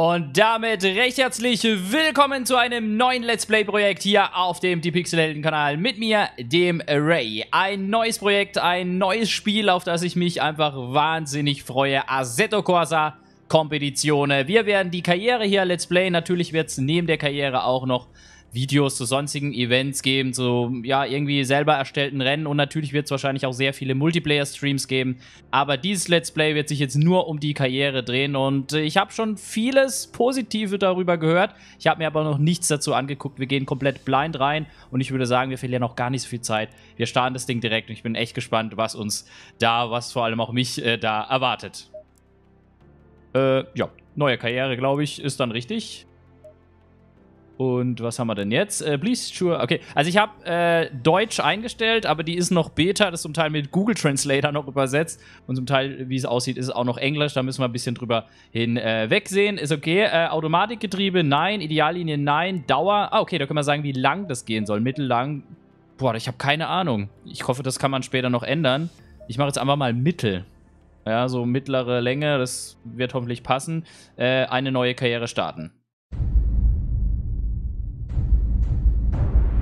Und damit recht herzlich willkommen zu einem neuen Let's Play-Projekt hier auf dem Die Pixelhelden-Kanal mit mir, dem Ray. Ein neues Projekt, ein neues Spiel, auf das ich mich einfach wahnsinnig freue. Assetto Corsa Kompetitionen. Wir werden die Karriere hier Let's Play. Natürlich wird es neben der Karriere auch noch Videos zu sonstigen Events geben, zu ja, irgendwie selber erstellten Rennen und natürlich wird es wahrscheinlich auch sehr viele Multiplayer-Streams geben. Aber dieses Let's Play wird sich jetzt nur um die Karriere drehen und äh, ich habe schon vieles Positive darüber gehört. Ich habe mir aber noch nichts dazu angeguckt. Wir gehen komplett blind rein und ich würde sagen, wir verlieren noch gar nicht so viel Zeit. Wir starten das Ding direkt und ich bin echt gespannt, was uns da, was vor allem auch mich äh, da erwartet. Äh, ja, neue Karriere, glaube ich, ist dann richtig. Und was haben wir denn jetzt? Äh, please, sure. Okay, also ich habe äh, Deutsch eingestellt, aber die ist noch Beta. Das ist zum Teil mit Google Translator noch übersetzt. Und zum Teil, wie es aussieht, ist es auch noch Englisch. Da müssen wir ein bisschen drüber hinwegsehen. Äh, ist okay. Äh, Automatikgetriebe, nein. Ideallinie, nein. Dauer. Ah, okay, da können wir sagen, wie lang das gehen soll. Mittellang. Boah, ich habe keine Ahnung. Ich hoffe, das kann man später noch ändern. Ich mache jetzt einfach mal Mittel. Ja, so mittlere Länge, das wird hoffentlich passen. Äh, eine neue Karriere starten.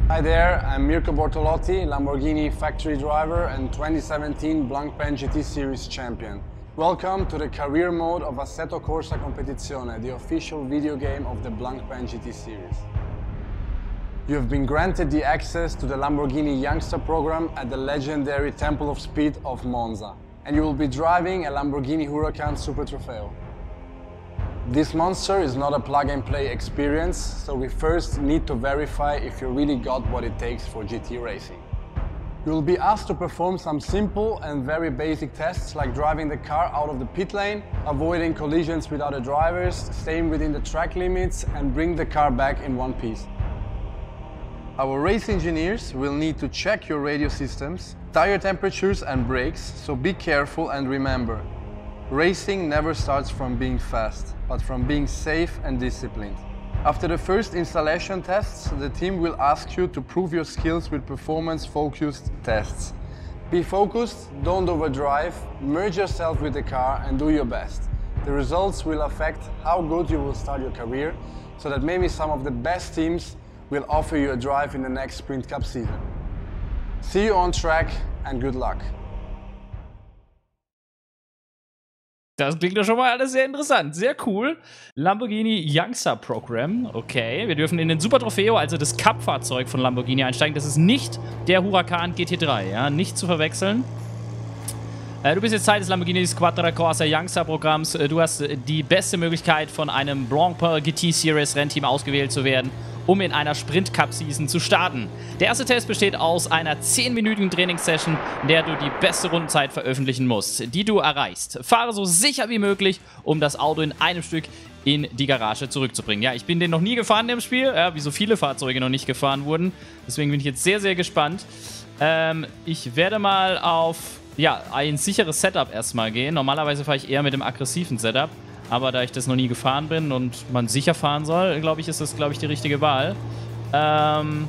Hi there, I'm Mirko Bortolotti, Lamborghini factory driver and 2017 Blancpain GT Series champion. Welcome to the career mode of Assetto Corsa Competizione, the official video game of the Blancpain GT series. You have been granted the access to the Lamborghini Youngster program at the legendary Temple of Speed of Monza, and you will be driving a Lamborghini Huracan Super Trofeo. This monster is not a plug-and-play experience, so we first need to verify if you really got what it takes for GT racing. You will be asked to perform some simple and very basic tests like driving the car out of the pit lane, avoiding collisions with other drivers, staying within the track limits and bring the car back in one piece. Our race engineers will need to check your radio systems, tire temperatures and brakes, so be careful and remember, Racing never starts from being fast, but from being safe and disciplined. After the first installation tests, the team will ask you to prove your skills with performance-focused tests. Be focused, don't overdrive, merge yourself with the car and do your best. The results will affect how good you will start your career, so that maybe some of the best teams will offer you a drive in the next Sprint Cup season. See you on track and good luck. Das klingt doch schon mal alles sehr interessant. Sehr cool. Lamborghini Youngster Program. Okay. Wir dürfen in den Super Trofeo, also das Cup-Fahrzeug von Lamborghini, einsteigen. Das ist nicht der Huracan GT3. Ja, nicht zu verwechseln. Äh, du bist jetzt Teil des Lamborghini Quattro Corsa Youngster Programms. Äh, du hast die beste Möglichkeit, von einem Blancpain GT Series Rennteam ausgewählt zu werden um in einer Sprint-Cup-Season zu starten. Der erste Test besteht aus einer 10-minütigen Trainingssession, in der du die beste Rundenzeit veröffentlichen musst, die du erreichst. Fahre so sicher wie möglich, um das Auto in einem Stück in die Garage zurückzubringen. Ja, ich bin den noch nie gefahren im Spiel, ja, wie so viele Fahrzeuge noch nicht gefahren wurden. Deswegen bin ich jetzt sehr, sehr gespannt. Ähm, ich werde mal auf ja, ein sicheres Setup erstmal gehen. Normalerweise fahre ich eher mit dem aggressiven Setup. Aber da ich das noch nie gefahren bin und man sicher fahren soll, glaube ich, ist das, glaube ich, die richtige Wahl. Ähm,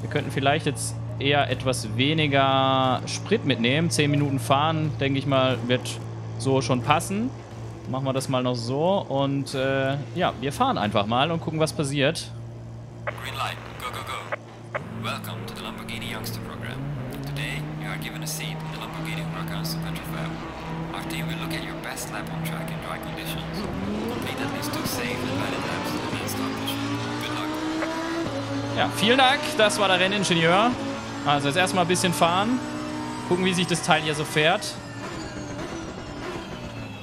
wir könnten vielleicht jetzt eher etwas weniger Sprit mitnehmen. 10 Minuten fahren, denke ich mal, wird so schon passen. Machen wir das mal noch so. Und äh, ja, wir fahren einfach mal und gucken, was passiert. Green light, go, go, go. Welcome to the Lamborghini Youngster Program. Today, you are given a seat in the Lamborghini Huracan Super. Our team will look at your best lap on track in dry conditions. Complete at least two safe and valid laps and then start pushing. Good luck. Ja, vielen Dank. Das war der Renningenieur. Also jetzt erstmal ein bisschen fahren. Gucken, wie sich das Teil hier so fährt.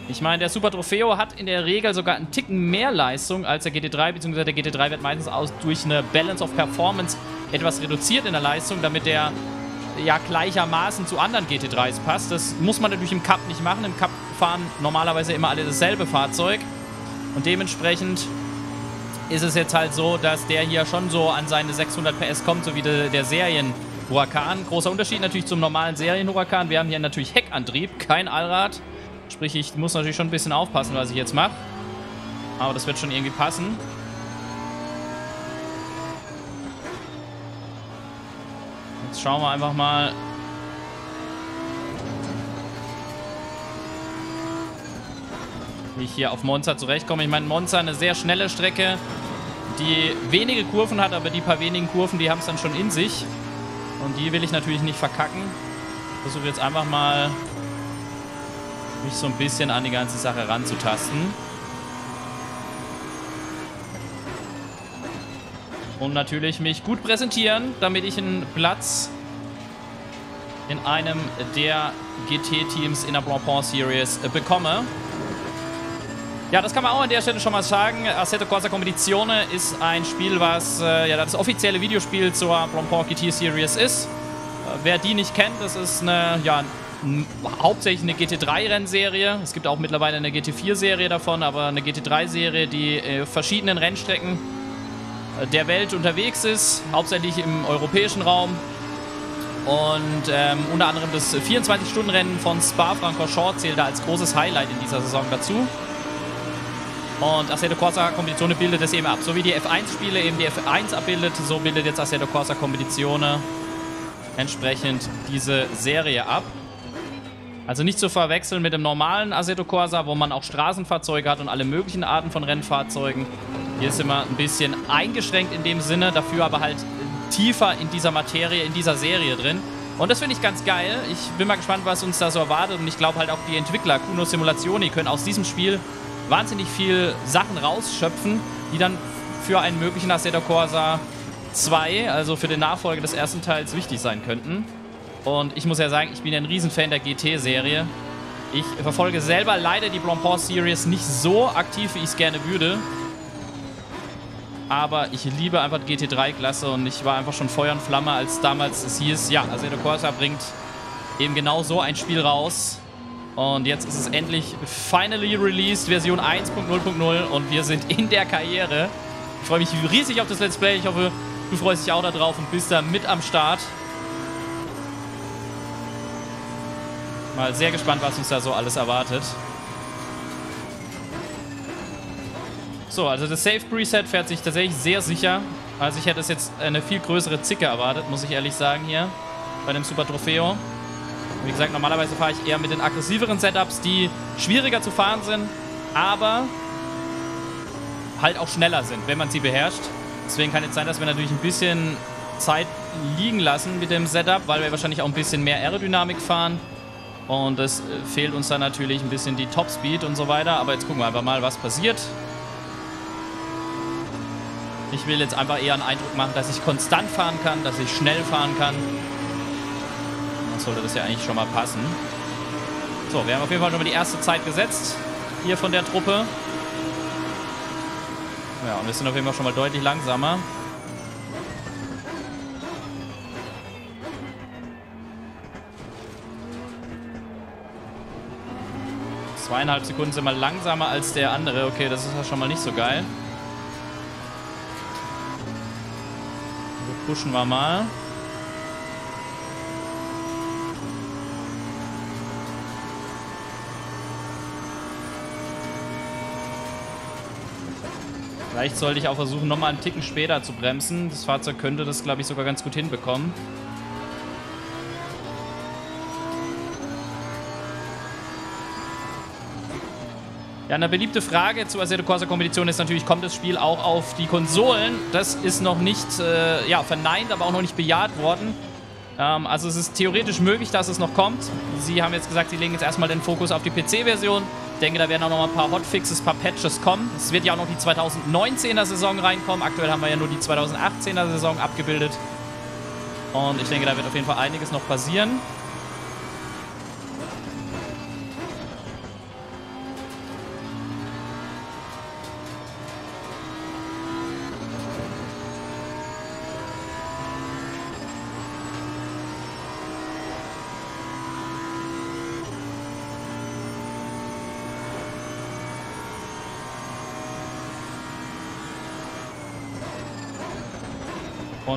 Ich meine, der Super Trofeo hat in der Regel sogar einen Ticken mehr Leistung als der GT3, beziehungsweise der GT3 wird meistens aus durch eine Balance of Performance etwas reduziert in der Leistung, damit der ja gleichermaßen zu anderen GT3s passt. Das muss man natürlich im Cup nicht machen. Im Cup fahren normalerweise immer alle dasselbe Fahrzeug. Und dementsprechend ist es jetzt halt so, dass der hier schon so an seine 600 PS kommt, so wie der, der Serien Huracan. Großer Unterschied natürlich zum normalen Serien Huracan. Wir haben hier natürlich Heckantrieb, kein Allrad. Sprich, ich muss natürlich schon ein bisschen aufpassen, was ich jetzt mache. Aber das wird schon irgendwie passen. Jetzt schauen wir einfach mal. Wie ich hier auf Monza zurechtkomme. Ich meine, Monza eine sehr schnelle Strecke, die wenige Kurven hat, aber die paar wenigen Kurven, die haben es dann schon in sich. Und die will ich natürlich nicht verkacken. Versuche jetzt einfach mal mich so ein bisschen an die ganze Sache ranzutasten. Und natürlich mich gut präsentieren, damit ich einen Platz in einem der GT-Teams in der Blancpain Series bekomme. Ja, das kann man auch an der Stelle schon mal sagen. Assetto Corsa Competizione ist ein Spiel, was äh, ja, das offizielle Videospiel zur Blancpain GT Series ist. Äh, wer die nicht kennt, das ist eine, ja, hauptsächlich eine GT3-Rennserie. Es gibt auch mittlerweile eine GT4-Serie davon, aber eine GT3-Serie, die äh, verschiedenen Rennstrecken äh, der Welt unterwegs ist, hauptsächlich im europäischen Raum. Und ähm, unter anderem das 24-Stunden-Rennen von Spa-Francorchamps zählt da als großes Highlight in dieser Saison dazu. Und Assetto Corsa Competizione bildet das eben ab. So wie die F1-Spiele eben die F1 abbildet, so bildet jetzt Assetto Corsa Competizione entsprechend diese Serie ab. Also nicht zu verwechseln mit dem normalen Assetto Corsa, wo man auch Straßenfahrzeuge hat und alle möglichen Arten von Rennfahrzeugen. Hier ist immer ein bisschen eingeschränkt in dem Sinne, dafür aber halt tiefer in dieser Materie, in dieser Serie drin. Und das finde ich ganz geil. Ich bin mal gespannt, was uns da so erwartet. Und ich glaube halt auch die Entwickler, Kuno Simulationi, können aus diesem Spiel wahnsinnig viel Sachen rausschöpfen, die dann für einen möglichen Assetto Corsa 2, also für den Nachfolger des ersten Teils, wichtig sein könnten. Und ich muss ja sagen, ich bin ein Riesenfan der GT-Serie. Ich verfolge selber leider die Blancpain Series nicht so aktiv, wie ich es gerne würde. Aber ich liebe einfach die GT3-Klasse und ich war einfach schon Feuer und Flamme, als damals es hieß, ja, Assetto Corsa bringt eben genau so ein Spiel raus. Und jetzt ist es endlich finally released, Version 1.0.0 und wir sind in der Karriere. Ich freue mich riesig auf das Let's Play. Ich hoffe, du freust dich auch darauf und bist da mit am Start. Mal sehr gespannt, was uns da so alles erwartet. So, also das Safe Preset fährt sich tatsächlich sehr sicher. Also ich hätte es jetzt eine viel größere Zicke erwartet, muss ich ehrlich sagen hier. Bei dem Super Trofeo. Wie gesagt, normalerweise fahre ich eher mit den aggressiveren Setups, die schwieriger zu fahren sind, aber halt auch schneller sind, wenn man sie beherrscht. Deswegen kann es sein, dass wir natürlich ein bisschen Zeit liegen lassen mit dem Setup, weil wir wahrscheinlich auch ein bisschen mehr Aerodynamik fahren. Und es äh, fehlt uns dann natürlich ein bisschen die Topspeed und so weiter. Aber jetzt gucken wir einfach mal, was passiert. Ich will jetzt einfach eher einen Eindruck machen, dass ich konstant fahren kann, dass ich schnell fahren kann. Sollte das ja eigentlich schon mal passen. So, wir haben auf jeden Fall schon mal die erste Zeit gesetzt. Hier von der Truppe. Ja, und wir sind auf jeden Fall schon mal deutlich langsamer. Zweieinhalb Sekunden sind wir langsamer als der andere. Okay, das ist ja schon mal nicht so geil. So pushen wir mal. Vielleicht sollte ich auch versuchen, nochmal einen Ticken später zu bremsen. Das Fahrzeug könnte das, glaube ich, sogar ganz gut hinbekommen. Ja, eine beliebte Frage zu Assetto Corsa Kompetition ist natürlich, kommt das Spiel auch auf die Konsolen? Das ist noch nicht äh, ja, verneint, aber auch noch nicht bejaht worden. Ähm, also es ist theoretisch möglich, dass es noch kommt. Sie haben jetzt gesagt, sie legen jetzt erstmal den Fokus auf die PC-Version. Ich denke, da werden auch noch ein paar Hotfixes, ein paar Patches kommen. Es wird ja auch noch die 2019er Saison reinkommen. Aktuell haben wir ja nur die 2018er Saison abgebildet. Und ich denke, da wird auf jeden Fall einiges noch passieren.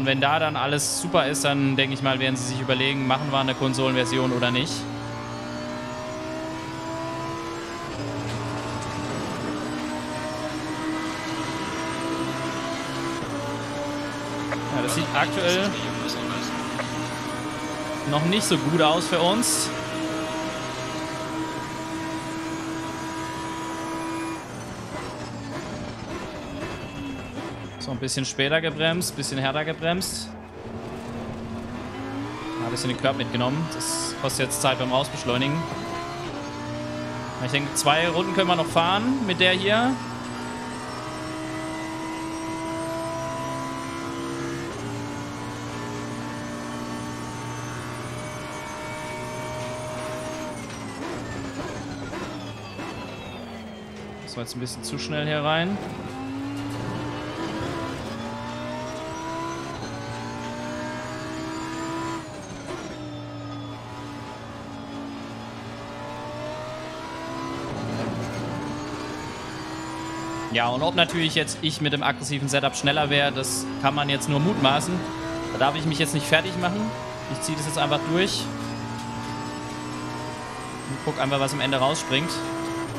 Und wenn da dann alles super ist, dann denke ich mal, werden sie sich überlegen, machen wir eine Konsolenversion oder nicht. Ja, das sieht aktuell noch nicht so gut aus für uns. So, ein bisschen später gebremst, ein bisschen härter gebremst. Ein bisschen den Körper mitgenommen. Das kostet jetzt Zeit beim Rausbeschleunigen. Ich denke, zwei Runden können wir noch fahren mit der hier. Das war jetzt ein bisschen zu schnell hier rein. Ja, und ob natürlich jetzt ich mit dem aggressiven Setup schneller wäre, das kann man jetzt nur mutmaßen. Da darf ich mich jetzt nicht fertig machen. Ich ziehe das jetzt einfach durch. Und guck einfach, was am Ende rausspringt.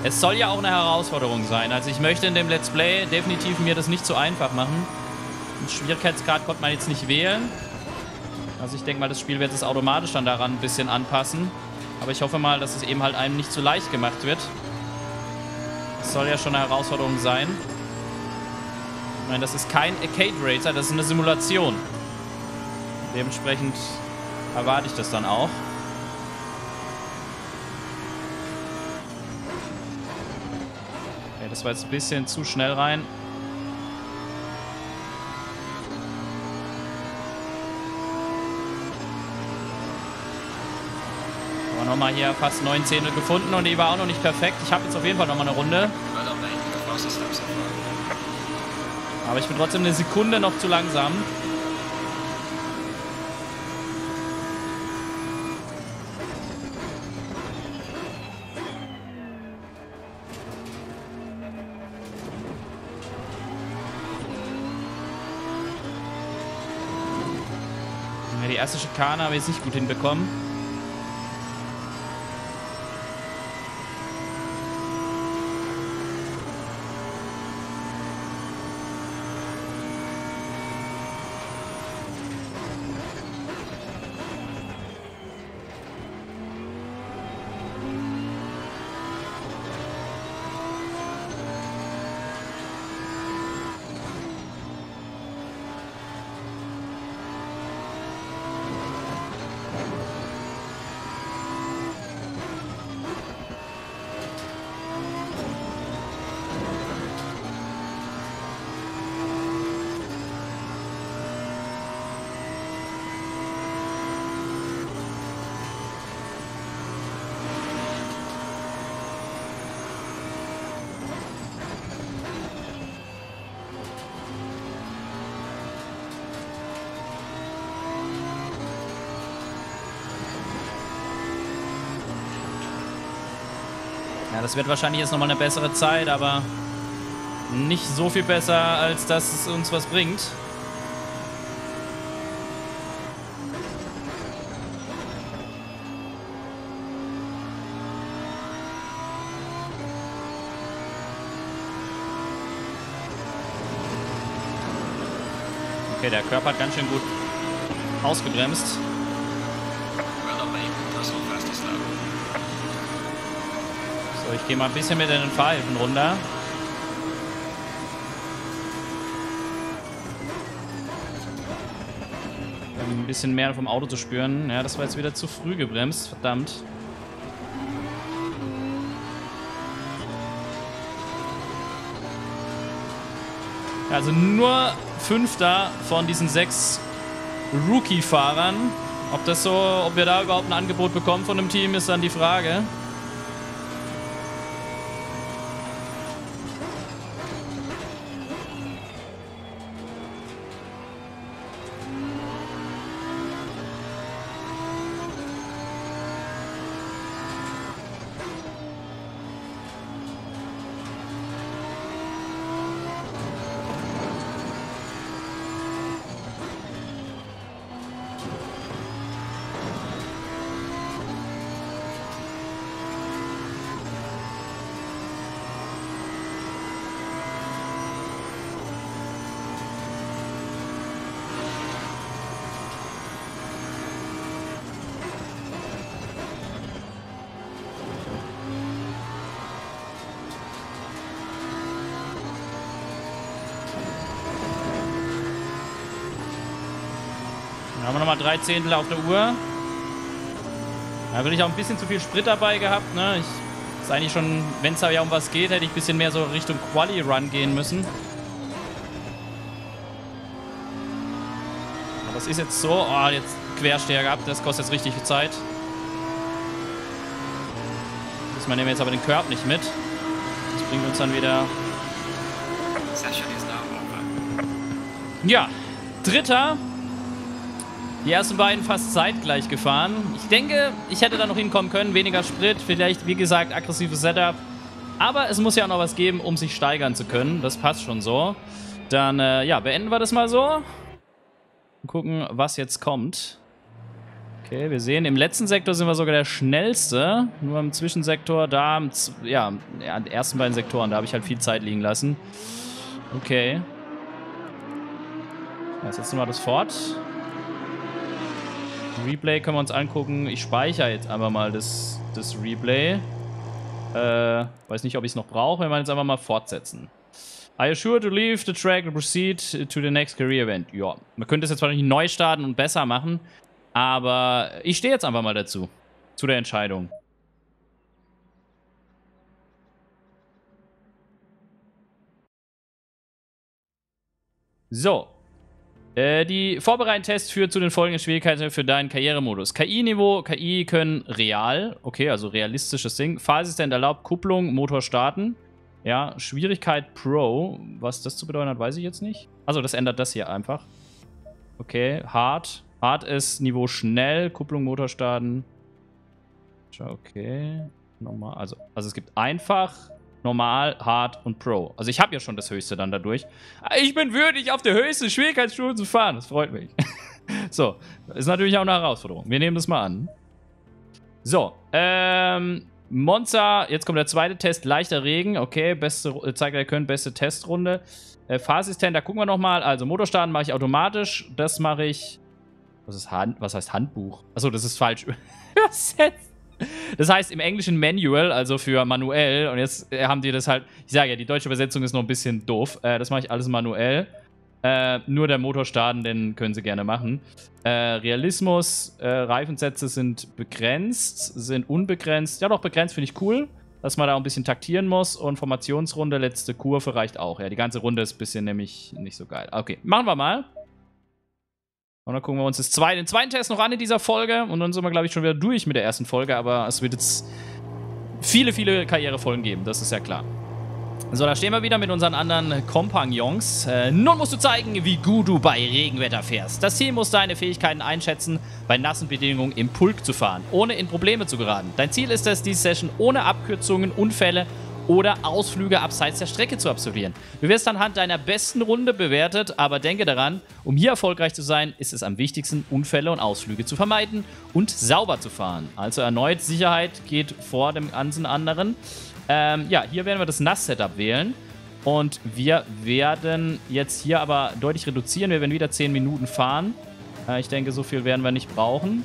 Es soll ja auch eine Herausforderung sein. Also ich möchte in dem Let's Play definitiv mir das nicht zu einfach machen. Den Schwierigkeitsgrad konnte man jetzt nicht wählen. Also ich denke mal, das Spiel wird es automatisch dann daran ein bisschen anpassen. Aber ich hoffe mal, dass es eben halt einem nicht zu leicht gemacht wird. Das soll ja schon eine Herausforderung sein. Nein, das ist kein Arcade Racer, das ist eine Simulation. Dementsprechend erwarte ich das dann auch. Okay, das war jetzt ein bisschen zu schnell rein. Aber nochmal hier fast 9 Zehntel gefunden und die war auch noch nicht perfekt. Ich habe jetzt auf jeden Fall nochmal eine Runde. Aber ich bin trotzdem eine Sekunde noch zu langsam. Die erste Schikane habe ich jetzt nicht gut hinbekommen. Das wird wahrscheinlich jetzt nochmal eine bessere Zeit, aber nicht so viel besser, als dass es uns was bringt. Okay, der Körper hat ganz schön gut ausgebremst. So, ich gehe mal ein bisschen mit in den Fahrhilfen runter. Um ein bisschen mehr vom Auto zu spüren. Ja, das war jetzt wieder zu früh gebremst. Verdammt. Also nur Fünfter von diesen sechs Rookie-Fahrern. Ob das so, ob wir da überhaupt ein Angebot bekommen von dem Team, ist dann die Frage. Dann haben wir nochmal drei Zehntel auf der Uhr. Da würde ich auch ein bisschen zu viel Sprit dabei gehabt, ne? Ich ist eigentlich schon, wenn es da ja um was geht, hätte ich ein bisschen mehr so Richtung Quali-Run gehen müssen. Aber es ist jetzt so, oh, jetzt Quersteher gehabt, das kostet jetzt richtig viel Zeit. Diesmal nehmen wir jetzt aber den Curb nicht mit. Das bringt uns dann wieder... Ja, dritter die ersten beiden fast zeitgleich gefahren. Ich denke, ich hätte da noch hinkommen können. Weniger Sprit, vielleicht, wie gesagt, aggressives Setup. Aber es muss ja auch noch was geben, um sich steigern zu können. Das passt schon so. Dann, äh, ja, beenden wir das mal so. Und gucken, was jetzt kommt. Okay, wir sehen, im letzten Sektor sind wir sogar der schnellste. Nur im Zwischensektor, da, ja, ja, die ersten beiden Sektoren, da habe ich halt viel Zeit liegen lassen. Okay. Jetzt setzen wir das fort. Replay können wir uns angucken. Ich speichere jetzt einfach mal das, das Replay. Äh, weiß nicht, ob ich es noch brauche. Wir werden jetzt einfach mal fortsetzen. Are you to leave the track and proceed to the next career event? Ja, man könnte es jetzt wahrscheinlich neu starten und besser machen. Aber ich stehe jetzt einfach mal dazu. Zu der Entscheidung. So, äh, die Vorbereitungstests führt zu den folgenden Schwierigkeiten für deinen Karrieremodus. KI-Niveau, KI können real, okay, also realistisches Ding. Fahrassistent erlaubt Kupplung, Motor starten. Ja, Schwierigkeit Pro. Was das zu bedeuten hat, weiß ich jetzt nicht. Also das ändert das hier einfach. Okay, Hard. Hard ist Niveau schnell, Kupplung, Motor starten. Okay. Nochmal, also, also es gibt einfach, Normal, Hard und Pro. Also ich habe ja schon das Höchste dann dadurch. Ich bin würdig, auf der höchsten Schwierigkeitsstufe zu fahren. Das freut mich. so, ist natürlich auch eine Herausforderung. Wir nehmen das mal an. So, ähm, Monza, jetzt kommt der zweite Test, leichter Regen. Okay, beste, äh, zeigt er können, beste Testrunde. Äh, Fahrassistent, da gucken wir nochmal. Also Motorstarten mache ich automatisch. Das mache ich... Was ist Hand? Was heißt Handbuch? Achso, das ist falsch übersetzt. Das heißt im englischen Manual, also für manuell, und jetzt äh, haben die das halt, ich sage ja, die deutsche Übersetzung ist noch ein bisschen doof. Äh, das mache ich alles manuell. Äh, nur der Motor starten, den können sie gerne machen. Äh, Realismus, äh, Reifensätze sind begrenzt, sind unbegrenzt. Ja, doch, begrenzt finde ich cool, dass man da auch ein bisschen taktieren muss. Und Formationsrunde, letzte Kurve reicht auch. Ja, die ganze Runde ist ein bisschen nämlich nicht so geil. Okay, machen wir mal. Und dann gucken wir uns das zweite, den zweiten Test noch an in dieser Folge. Und dann sind wir, glaube ich, schon wieder durch mit der ersten Folge. Aber es wird jetzt viele, viele Karrierefolgen geben. Das ist ja klar. So, da stehen wir wieder mit unseren anderen Kompagnons. Äh, nun musst du zeigen, wie gut du bei Regenwetter fährst. Das Team muss deine Fähigkeiten einschätzen, bei nassen Bedingungen im Pulk zu fahren, ohne in Probleme zu geraten. Dein Ziel ist es, diese Session ohne Abkürzungen, Unfälle oder Ausflüge abseits der Strecke zu absolvieren. Du wirst anhand deiner besten Runde bewertet, aber denke daran, um hier erfolgreich zu sein, ist es am wichtigsten, Unfälle und Ausflüge zu vermeiden und sauber zu fahren. Also erneut, Sicherheit geht vor dem ganzen anderen. Ähm, ja, hier werden wir das Nass-Setup wählen. Und wir werden jetzt hier aber deutlich reduzieren. Wir werden wieder 10 Minuten fahren. Äh, ich denke, so viel werden wir nicht brauchen.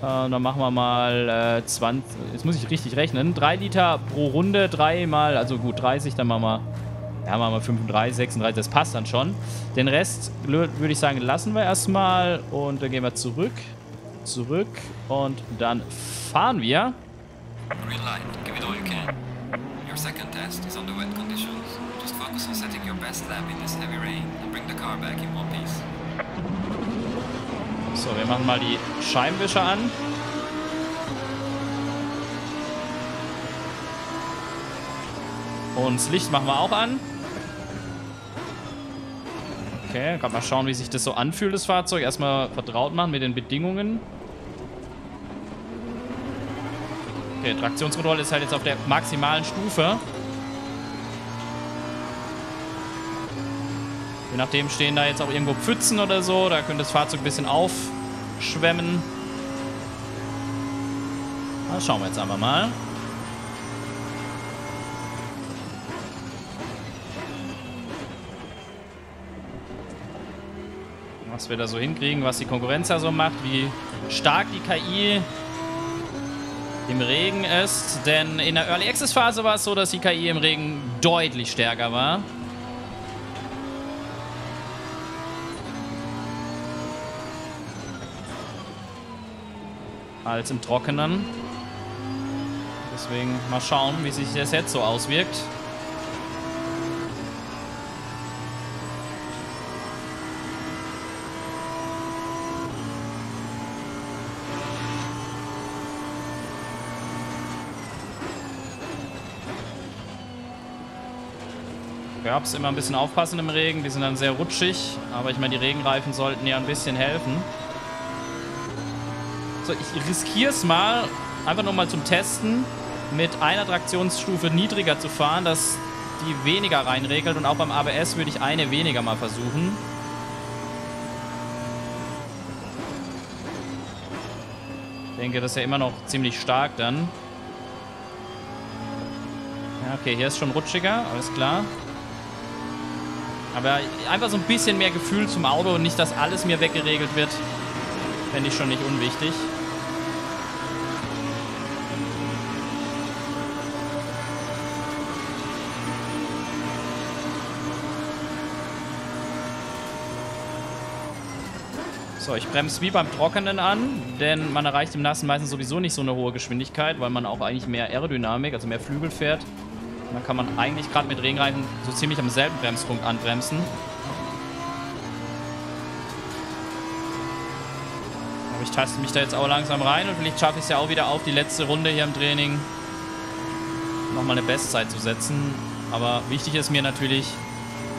Äh, dann machen wir mal äh, 20. Jetzt muss ich richtig rechnen. 3 Liter pro Runde, 3 mal, also gut 30, dann machen wir. Ja, machen wir 35, 36, das passt dann schon. Den Rest würde ich sagen, lassen wir erstmal und dann gehen wir zurück. Zurück und dann fahren wir. Green light, give it all you can. Your second test is on the wet conditions. Just focus on setting your best lap in this heavy rain and bring the car back in one piece. So, wir machen mal die Scheibenwischer an. Und das Licht machen wir auch an. Okay, kann mal schauen, wie sich das so anfühlt, das Fahrzeug. Erstmal vertraut machen mit den Bedingungen. Okay, Traktionskontrolle ist halt jetzt auf der maximalen Stufe. Je nachdem stehen da jetzt auch irgendwo Pfützen oder so. Da könnte das Fahrzeug ein bisschen aufschwemmen. Na, schauen wir jetzt einfach mal. Was wir da so hinkriegen, was die Konkurrenz da so macht, wie stark die KI im Regen ist. Denn in der Early Access Phase war es so, dass die KI im Regen deutlich stärker war. Als im Trockenen. Deswegen mal schauen, wie sich das jetzt so auswirkt. Gerbs immer ein bisschen aufpassen im Regen. Die sind dann sehr rutschig. Aber ich meine, die Regenreifen sollten ja ein bisschen helfen. So, ich riskiere es mal, einfach nur mal zum Testen, mit einer Traktionsstufe niedriger zu fahren, dass die weniger reinregelt. Und auch beim ABS würde ich eine weniger mal versuchen. Ich denke, das ist ja immer noch ziemlich stark dann. Ja, okay, hier ist schon rutschiger, alles klar. Aber einfach so ein bisschen mehr Gefühl zum Auto und nicht, dass alles mir weggeregelt wird, fände ich schon nicht unwichtig. So, ich bremse wie beim Trockenen an, denn man erreicht im Nassen meistens sowieso nicht so eine hohe Geschwindigkeit, weil man auch eigentlich mehr Aerodynamik, also mehr Flügel fährt. Und dann kann man eigentlich gerade mit Regenreifen so ziemlich am selben Bremspunkt anbremsen. Aber ich taste mich da jetzt auch langsam rein und vielleicht schaffe ich es ja auch wieder auf, die letzte Runde hier im Training nochmal eine Bestzeit zu setzen. Aber wichtig ist mir natürlich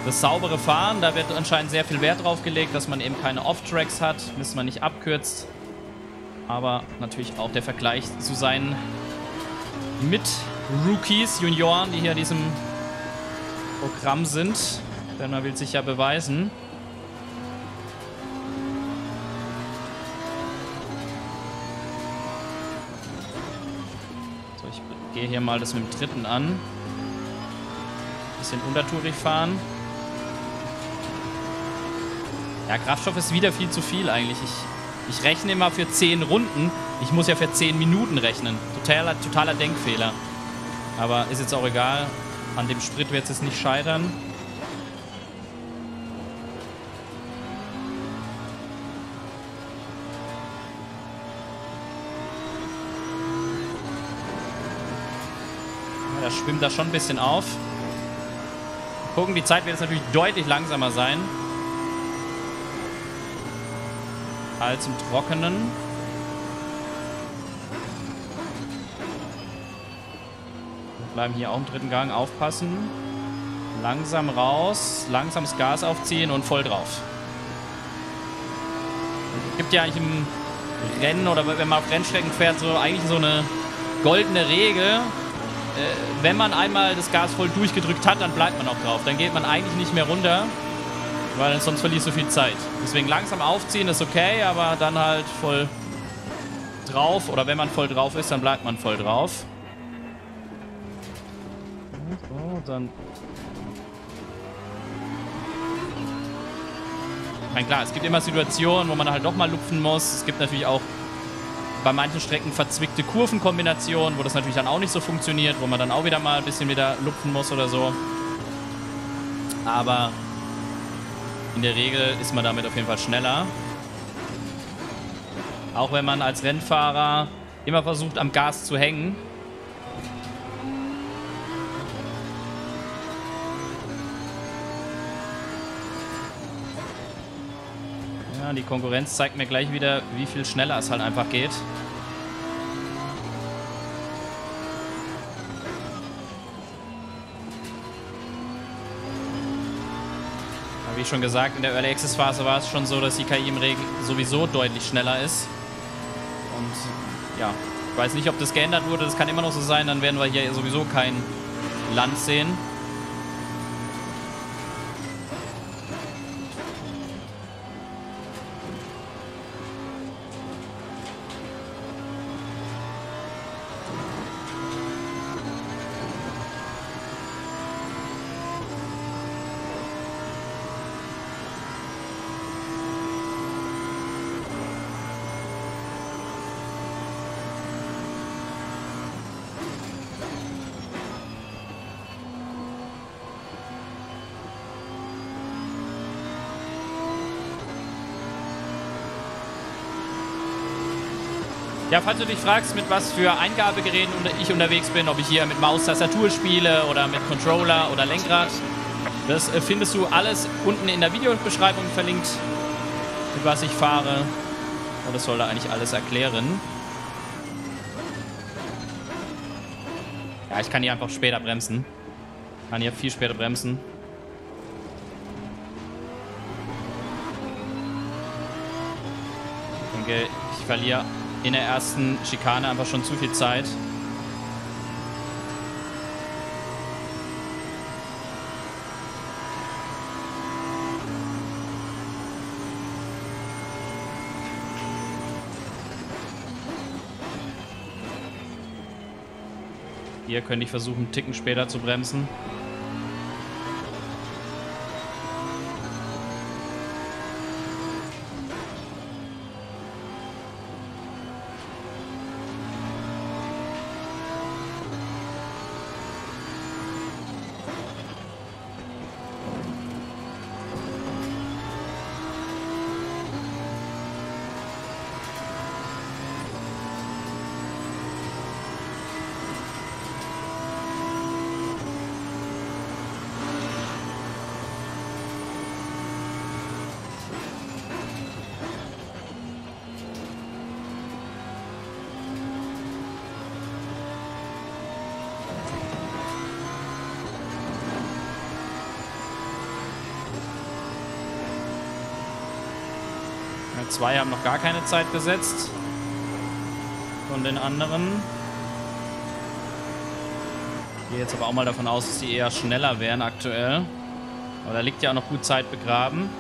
das saubere Fahren. Da wird anscheinend sehr viel Wert drauf gelegt, dass man eben keine Off-Tracks hat, dass man nicht abkürzt. Aber natürlich auch der Vergleich zu seinen mit Rookies, Junioren, die hier in diesem Programm sind. Denn man will sich ja beweisen. So, ich gehe hier mal das mit dem dritten an. Bisschen untertourig fahren. Ja, Kraftstoff ist wieder viel zu viel eigentlich. Ich, ich rechne immer für 10 Runden. Ich muss ja für 10 Minuten rechnen. Totaler, totaler Denkfehler. Aber ist jetzt auch egal. An dem Sprit wird es nicht scheitern. Ja, da schwimmt das schon ein bisschen auf. Gucken, die Zeit wird jetzt natürlich deutlich langsamer sein. Als im Trockenen. Bleiben hier auch im dritten Gang aufpassen. Langsam raus, langsam das Gas aufziehen und voll drauf. Gibt ja eigentlich im Rennen oder wenn man auf Rennstrecken fährt, so eigentlich so eine goldene Regel. Äh, wenn man einmal das Gas voll durchgedrückt hat, dann bleibt man auch drauf. Dann geht man eigentlich nicht mehr runter, weil sonst verliest du viel Zeit. Deswegen langsam aufziehen ist okay, aber dann halt voll drauf. Oder wenn man voll drauf ist, dann bleibt man voll drauf. So, dann... Ich meine, klar, es gibt immer Situationen, wo man halt doch mal lupfen muss. Es gibt natürlich auch bei manchen Strecken verzwickte Kurvenkombinationen, wo das natürlich dann auch nicht so funktioniert, wo man dann auch wieder mal ein bisschen wieder lupfen muss oder so. Aber in der Regel ist man damit auf jeden Fall schneller. Auch wenn man als Rennfahrer immer versucht, am Gas zu hängen. die Konkurrenz zeigt mir gleich wieder, wie viel schneller es halt einfach geht. Schon gesagt, in der Early Access Phase war es schon so, dass die KI im Regen sowieso deutlich schneller ist. Und ja, ich weiß nicht, ob das geändert wurde. Das kann immer noch so sein. Dann werden wir hier sowieso kein Land sehen. Ja, falls du dich fragst, mit was für Eingabegeräten ich unterwegs bin, ob ich hier mit Maus, Tastatur spiele oder mit Controller oder Lenkrad, das äh, findest du alles unten in der Videobeschreibung verlinkt, mit was ich fahre. Und das soll da eigentlich alles erklären. Ja, ich kann hier einfach später bremsen. Kann hier viel später bremsen. Ich denke, ich verliere in der ersten Schikane einfach schon zu viel Zeit. Hier könnte ich versuchen, einen Ticken später zu bremsen. Zwei haben noch gar keine Zeit gesetzt. Von den anderen. Ich gehe jetzt aber auch mal davon aus, dass die eher schneller wären aktuell. Aber da liegt ja auch noch gut Zeit begraben.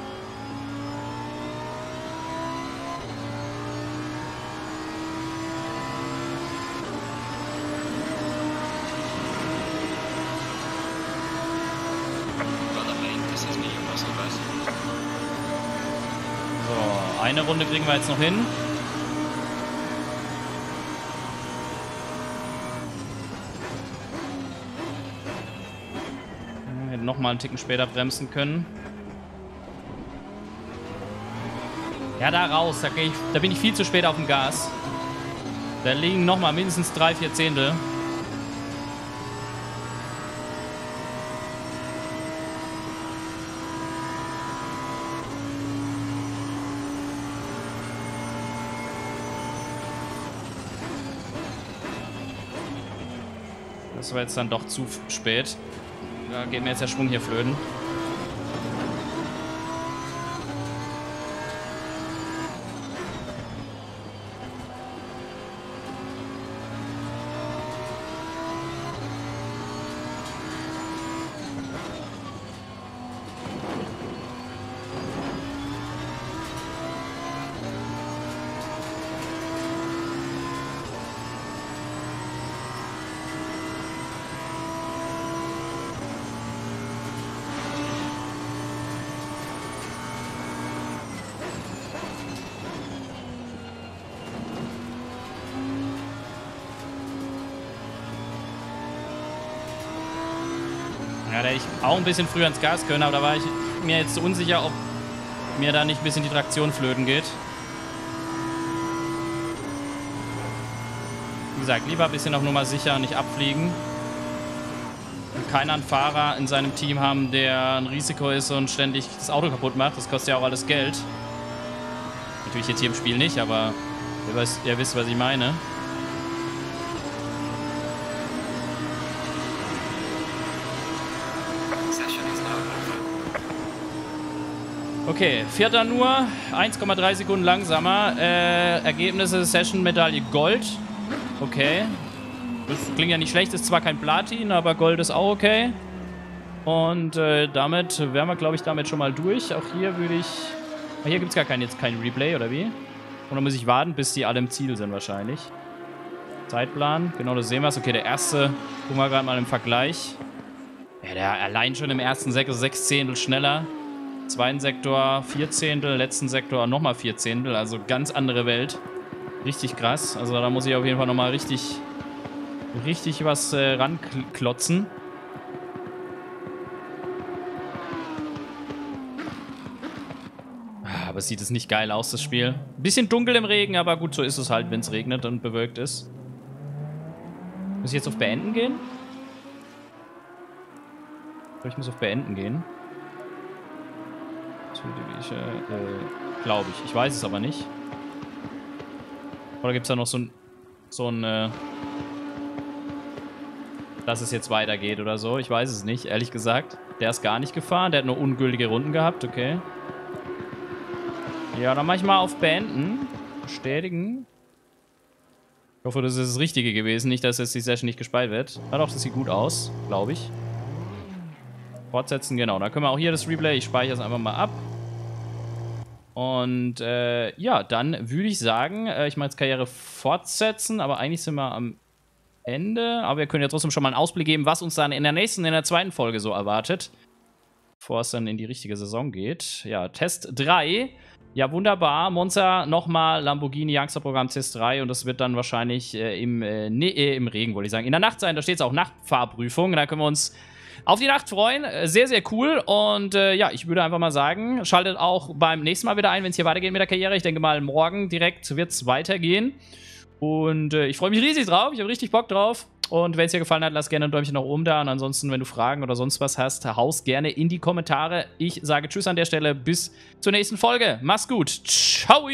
Eine Runde kriegen wir jetzt noch hin. Hätten noch mal einen Ticken später bremsen können. Ja, da raus. Da, ich, da bin ich viel zu spät auf dem Gas. Da liegen noch mal mindestens drei, vier Zehntel. Das war jetzt dann doch zu spät. Da geht mir jetzt der Schwung hier flöten. Ja, hätte ich auch ein bisschen früher ins Gas können, aber da war ich mir jetzt unsicher, ob mir da nicht ein bisschen die Traktion flöten geht. Wie gesagt, lieber ein bisschen auf Nummer sicher, nicht abfliegen. Und keinen einen Fahrer in seinem Team haben, der ein Risiko ist und ständig das Auto kaputt macht. Das kostet ja auch alles Geld. Natürlich jetzt hier im Spiel nicht, aber ihr wisst was ich meine. Okay, vierter nur, 1,3 Sekunden langsamer. Äh, Ergebnisse Session-Medaille Gold. Okay. Das klingt ja nicht schlecht, ist zwar kein Platin, aber Gold ist auch okay. Und äh, damit wären wir, glaube ich, damit schon mal durch. Auch hier würde ich... Ah, hier gibt es gar kein, jetzt kein Replay, oder wie? Oder muss ich warten, bis die alle im Ziel sind wahrscheinlich. Zeitplan, genau das sehen wir. Okay, der erste, gucken wir gerade mal im Vergleich. Ja, der allein schon im ersten Sektor sechs Zehntel schneller. Zweiten Sektor vier Zehntel, letzten Sektor nochmal vier Zehntel. Also ganz andere Welt. Richtig krass. Also da muss ich auf jeden Fall nochmal richtig, richtig was äh, ranklotzen. aber sieht es nicht geil aus, das Spiel. Bisschen dunkel im Regen, aber gut, so ist es halt, wenn es regnet und bewölkt ist. Muss ich jetzt auf Beenden gehen? Ich muss auf Beenden gehen. Ich, äh, Glaube ich. Ich weiß es aber nicht. Oder gibt es da noch so ein... So ein, äh, Dass es jetzt weitergeht oder so? Ich weiß es nicht, ehrlich gesagt. Der ist gar nicht gefahren. Der hat nur ungültige Runden gehabt. Okay. Ja, dann mach ich mal auf Beenden. Bestätigen. Ich hoffe, das ist das Richtige gewesen. Nicht, dass jetzt die Session nicht gespeilt wird. Ja doch, das sieht gut aus. Glaube ich. Fortsetzen, genau. Da können wir auch hier das Replay. Ich speichere es einfach mal ab. Und äh, ja, dann würde ich sagen, äh, ich mache jetzt Karriere fortsetzen, aber eigentlich sind wir am Ende. Aber wir können ja trotzdem schon mal einen Ausblick geben, was uns dann in der nächsten, in der zweiten Folge so erwartet. Bevor es dann in die richtige Saison geht. Ja, Test 3. Ja, wunderbar. Monza nochmal Lamborghini Youngster Programm Test 3 und das wird dann wahrscheinlich äh, im, äh, nee, äh, im Regen, wollte ich sagen. In der Nacht sein, da steht es auch Nachtfahrprüfung. Da können wir uns auf die Nacht freuen. Äh, sehr, sehr cool. Und äh, ja, ich würde einfach mal sagen, schaltet auch beim nächsten Mal wieder ein, wenn es hier weitergeht mit der Karriere. Ich denke mal, morgen direkt wird es weitergehen. Und äh, ich freue mich riesig drauf. Ich habe richtig Bock drauf. Und wenn es dir gefallen hat, lass gerne ein Däumchen nach oben da. Und ansonsten, wenn du Fragen oder sonst was hast, haus gerne in die Kommentare. Ich sage Tschüss an der Stelle. Bis zur nächsten Folge. Mach's gut. Ciao.